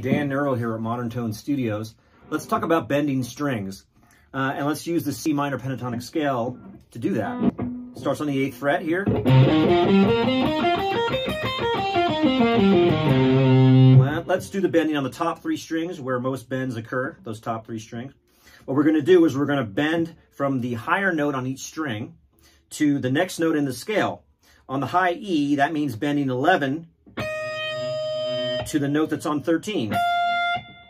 Daniel here at ModernTone Studios. Let's talk about bending strings. Uh, and let's use the C minor pentatonic scale to do that. Starts on the 8th fret here. Let's do the bending on the top three strings where most bends occur, those top three strings. What we're going to do is we're going to bend from the higher note on each string to the next note in the scale. On the high E, that means bending 11 to the note that's on 13.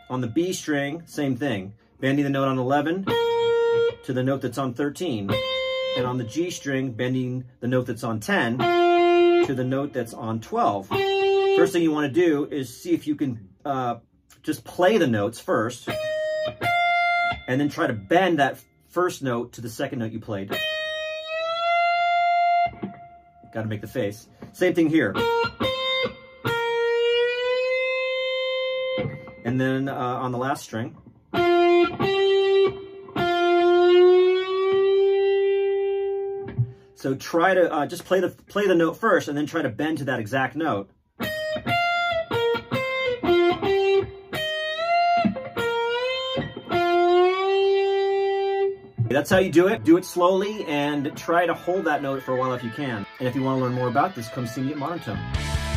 On the B string, same thing. Bending the note on 11 to the note that's on 13. And on the G string, bending the note that's on 10 to the note that's on 12. First thing you want to do is see if you can uh, just play the notes first and then try to bend that first note to the second note you played. Got to make the face. Same thing here. And then uh, on the last string. So try to uh, just play the play the note first and then try to bend to that exact note. That's how you do it. Do it slowly and try to hold that note for a while if you can. And if you want to learn more about this, come see me at ModernTone.